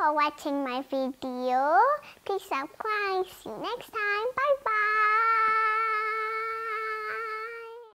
for watching my video. Please subscribe. See you next time. Bye bye.